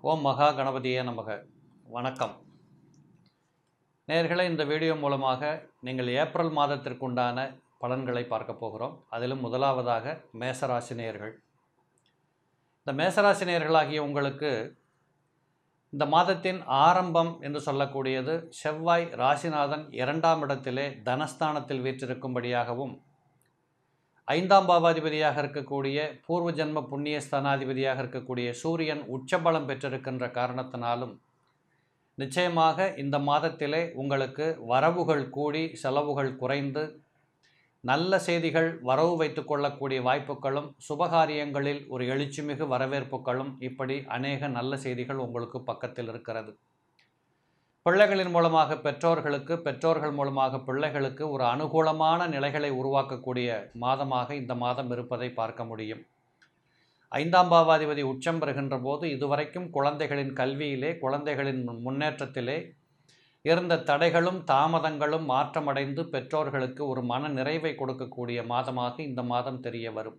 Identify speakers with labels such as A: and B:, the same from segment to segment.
A: ஓம் மகா கணபதியே நமக. வணக்கம். நேர்களை இந்த வீடியோ மூலமாக நீங்கள் ஏப்ரல் மாதத்திற்குண்டான பலன்களை பார்க்க போகிறோம். அதிலும் முதலாவதாக மேசராசினியர்கள் இந்த மேசராசினியர்களாகிய உங்களுக்கு இந்த மாதத்தின் ஆரம்பம் என்று சொல்லக்கூடியது செவ்வாய் ராசிநாதன் இரண்டாம் இடத்திலே தனஸ்தானத்தில் வீற்றிருக்கும்படியாகவும் ஐந்தாம் பாவாதிபதியாக இருக்கக்கூடிய பூர்வ ஜென்ம புண்ணிய ஸ்தானாதிபதியாக இருக்கக்கூடிய சூரியன் உச்சபலம் பெற்றிருக்கின்ற காரணத்தினாலும் நிச்சயமாக இந்த மாதத்திலே உங்களுக்கு வரவுகள் கூடி செலவுகள் குறைந்து நல்ல செய்திகள் வரவு வைத்து கொள்ளக்கூடிய வாய்ப்புகளும் சுபகாரியங்களில் ஒரு எழுச்சிமிகு வரவேற்புகளும் இப்படி அநேக நல்ல செய்திகள் உங்களுக்கு பக்கத்தில் இருக்கிறது. பிள்ளைகளின் மூலமாக பெற்றோர்களுக்கு பெற்றோர்கள் மூலமாக பிள்ளைகளுக்கு ஒரு அனுகூலமான நிலைகளை உருவாக்கக்கூடிய மாதமாக இந்த மாதம் இருப்பதை பார்க்க முடியும். ஐந்தாம் பாவாதிபதி உச்சம் பெறுகின்ற போது இதுவரைக்கும் குழந்தைகளின் கல்வியிலே குழந்தைகளின் முன்னேற்றத்திலே இருந்த தடைகளும் தாமதங்களும் மாற்றமடைந்து பெற்றோர்களுக்கு ஒரு மன நிறைவை கொடுக்கக்கூடிய மாதமாக இந்த மாதம் தெரிய வரும்.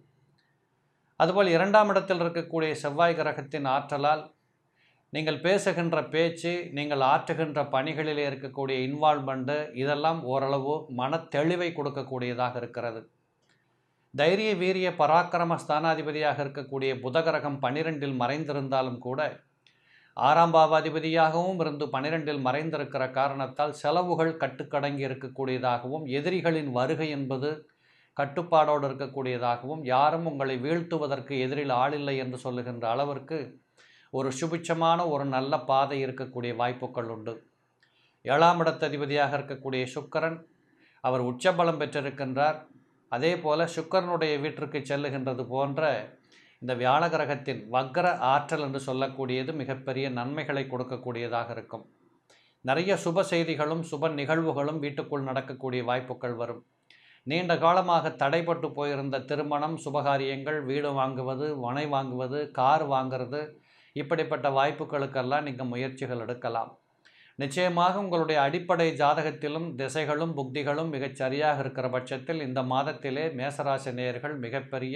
A: அதுபோல் இரண்டாம் இடத்தில் இருக்கக்கூடிய செவ்வாய் கிரகத்தின் ஆற்றலால் நீங்கள் பேசுகின்ற பேச்சு நீங்கள் ஆற்றுகின்ற பணிகளிலே இருக்கக்கூடிய இன்வால்மெண்ட்டு இதெல்லாம் ஓரளவு மன தெளிவை கொடுக்கக்கூடியதாக இருக்கிறது. தைரிய வீரிய பராக்கிரம ஸ்தானாதிபதியாக இருக்கக்கூடிய புதகரகம் பனிரெண்டில் மறைந்திருந்தாலும் கூட ஆறாம் பாவாதிபதியாகவும் இருந்து பனிரெண்டில் மறைந்திருக்கிற காரணத்தால் செலவுகள் கட்டுக்கடங்கி இருக்கக்கூடியதாகவும் எதிரிகளின் வருகை என்பது கட்டுப்பாடோடு இருக்கக்கூடியதாகவும் யாரும் உங்களை வீழ்த்துவதற்கு எதிரில் ஆளில்லை என்று சொல்லுகின்ற அளவிற்கு ஒரு சுபிட்சமான ஒரு நல்ல பாதை இருக்கக்கூடிய வாய்ப்புகள் உண்டு. ஏழாம் இடத்ததிபதியாக இருக்கக்கூடிய சுக்கரன் அவர் உச்சபலம் பெற்றிருக்கின்றார். அதே போல சுக்கரனுடைய வீட்டிற்கு செல்லுகின்றது போன்ற இந்த வியாழ கிரகத்தின் வக்ர ஆற்றல் என்று சொல்லக்கூடியது மிகப்பெரிய நன்மைகளை கொடுக்கக்கூடியதாக இருக்கும். நிறைய சுப செய்திகளும் சுப நிகழ்வுகளும் வீட்டுக்குள் நடக்கக்கூடிய வாய்ப்புகள் வரும். நீண்ட காலமாக தடைப்பட்டு போயிருந்த திருமணம் சுபகாரியங்கள் வீடு வாங்குவது மனை வாங்குவது கார் வாங்கிறது இப்படிப்பட்ட வாய்ப்புகளுக்கெல்லாம் நீங்கள் முயற்சிகள் எடுக்கலாம். நிச்சயமாக உங்களுடைய அடிப்படை ஜாதகத்திலும் திசைகளும் புக்திகளும் மிகச் சரியாக இருக்கிற பட்சத்தில் இந்த மாதத்திலே மேசராசி நேயர்கள் மிகப்பெரிய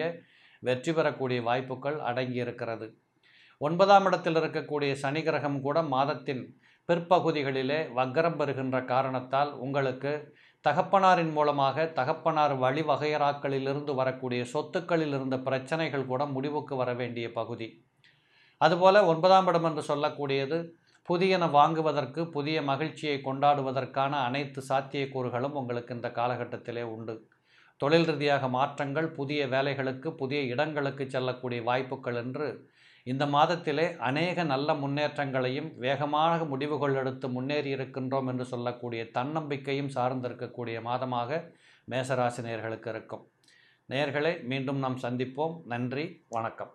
A: வெற்றி பெறக்கூடிய வாய்ப்புகள் அடங்கியிருக்கிறது. ஒன்பதாம் இடத்தில் இருக்கக்கூடிய சனி கிரகம் கூட மாதத்தின் பிற்பகுதிகளிலே வக்கரம் பெறுகின்ற காரணத்தால் உங்களுக்கு தகப்பனாரின் மூலமாக தகப்பனார் வழிவகையராக்களிலிருந்து வரக்கூடிய சொத்துக்களில் இருந்த பிரச்சனைகள் கூட முடிவுக்கு வர வேண்டிய பகுதி. அதுபோல் ஒன்பதாம் இடம் என்று சொல்லக்கூடியது புதியன வாங்குவதற்கு புதிய மகிழ்ச்சியை கொண்டாடுவதற்கான அனைத்து சாத்தியக்கூறுகளும் உங்களுக்கு இந்த காலகட்டத்திலே உண்டு. தொழில் ரீதியாக மாற்றங்கள் புதிய வேலைகளுக்கு புதிய இடங்களுக்கு செல்லக்கூடிய வாய்ப்புகள் என்று இந்த மாதத்திலே அநேக நல்ல முன்னேற்றங்களையும் வேகமாக முடிவுகள் எடுத்து முன்னேறி இருக்கின்றோம் என்று சொல்லக்கூடிய தன்னம்பிக்கையும் சார்ந்திருக்கக்கூடிய மாதமாக மேசராசி நேர்களுக்கு இருக்கும். நேர்களை மீண்டும் நாம் சந்திப்போம். நன்றி வணக்கம்.